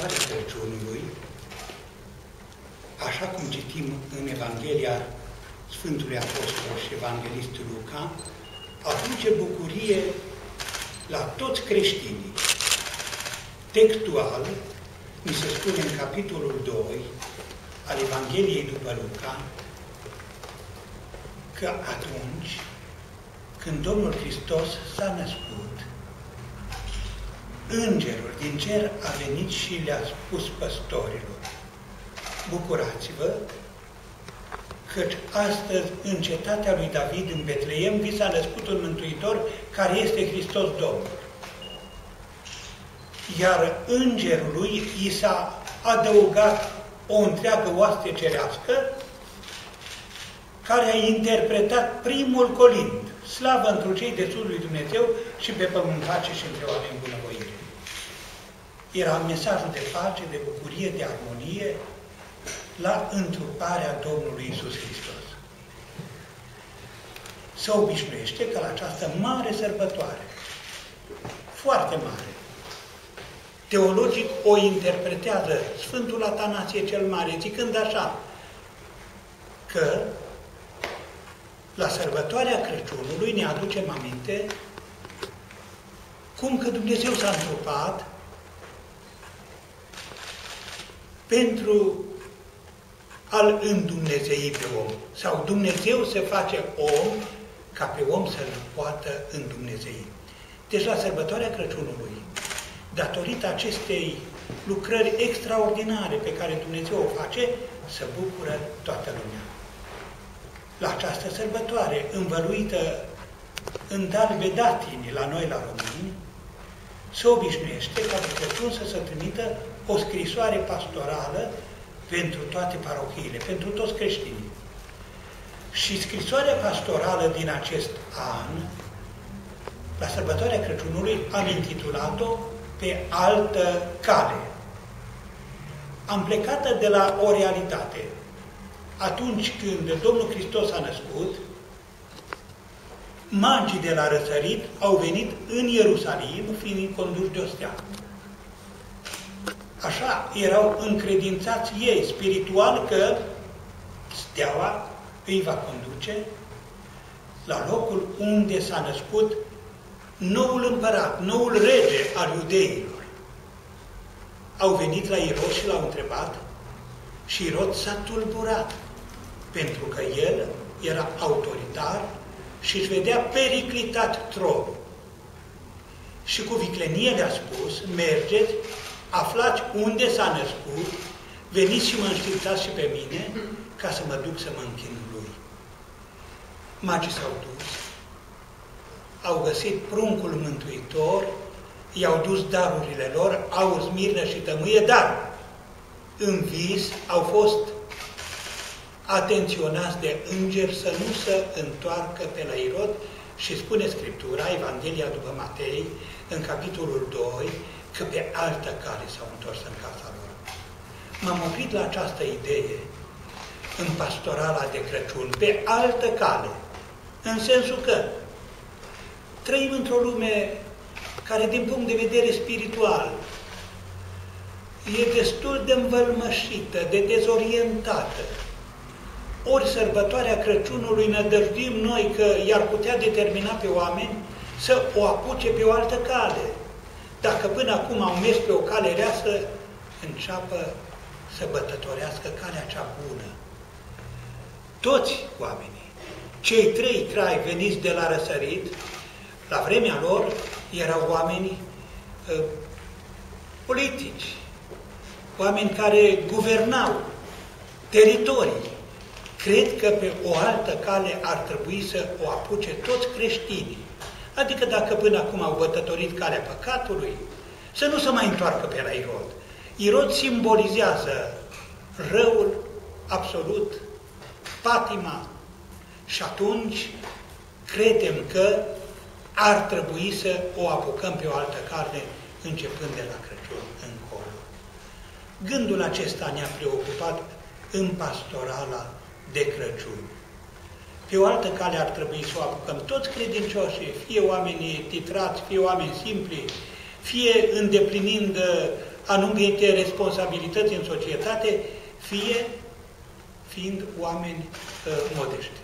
sărbătoarea Crăciunului, așa cum citim în Evanghelia Sfântului Apostol și Evanghelistul Luca, aduce bucurie la toți creștinii. Textual, mi se spune în capitolul 2 al Evangheliei după Luca, că atunci când Domnul Hristos s-a născut, îngerul din cer a venit și le-a spus păstorilor, bucurați-vă, căci astăzi în cetatea lui David, în Betleem, vi s-a născut un Mântuitor care este Hristos Domnul. Iar îngerului i s-a adăugat o întreagă oaste cerească care a interpretat primul colind, slavă într cei de sus lui Dumnezeu și pe pământ pace și între oameni bunăvoire. Era mesajul de pace, de bucurie, de armonie la întruparea Domnului Isus Hristos. Se obișnuiește că la această mare sărbătoare, foarte mare, teologic o interpretează Sfântul Atanasie cel Mare, zicând așa, că la sărbătoarea Crăciunului ne aducem aminte cum că Dumnezeu s-a întrupat pentru al îndumnezei pe om. Sau Dumnezeu se face om ca pe om să-l poată îndumnezei. Deci la sărbătoarea Crăciunului, datorită acestei lucrări extraordinare pe care Dumnezeu o face, să bucură toată lumea la această sărbătoare învăluită în darbe datini la noi, la români, se obișnuiește ca de Crăciun să se trimită o scrisoare pastorală pentru toate parohiile, pentru toți creștinii. Și scrisoarea pastorală din acest an, la sărbătoarea Crăciunului, am intitulat-o Pe altă cale. Am plecat de la o realitate, atunci când Domnul Hristos a născut, magii de la răsărit au venit în Ierusalim, fiind conduși de o stea. Așa erau încredințați ei spiritual că steaua îi va conduce la locul unde s-a născut noul împărat, noul rege al iudeilor. Au venit la Irod și l-au întrebat și Irod s-a tulburat pentru că el era autoritar și își vedea periclitat tronul. Și cu viclenie le-a spus, mergeți, aflați unde s-a născut, veniți și mă înștiințați și pe mine, ca să mă duc să mă închin lui. Magii s-au dus, au găsit pruncul mântuitor, i-au dus darurile lor, au smirnă și tămâie, dar în vis au fost atenționați de îngeri să nu se întoarcă pe la Irod și spune Scriptura, Evanghelia după Matei, în capitolul 2, că pe altă cale s-au întors în casa lor. M-am oprit la această idee în pastorala de Crăciun, pe altă cale, în sensul că trăim într-o lume care, din punct de vedere spiritual, e destul de învălmășită, de dezorientată, ori sărbătoarea Crăciunului ne dăjdim noi că i-ar putea determina pe oameni să o apuce pe o altă cale. Dacă până acum au mers pe o cale rea, să înceapă să bătătorească calea cea bună. Toți oamenii, cei trei trai veniți de la răsărit, la vremea lor erau oameni uh, politici, oameni care guvernau teritorii, Cred că pe o altă cale ar trebui să o apuce toți creștinii. Adică dacă până acum au bătătorit calea păcatului, să nu se mai întoarcă pe la Irod. Irod simbolizează răul absolut, patima, și atunci credem că ar trebui să o apucăm pe o altă cale începând de la Crăciun încolo. Gândul acesta ne-a preocupat în pastorala de Crăciun. Pe o altă cale ar trebui să o apucăm toți credincioșii, fie oamenii titrați, fie oameni simpli, fie îndeplinind uh, anumite responsabilități în societate, fie fiind oameni uh, modești.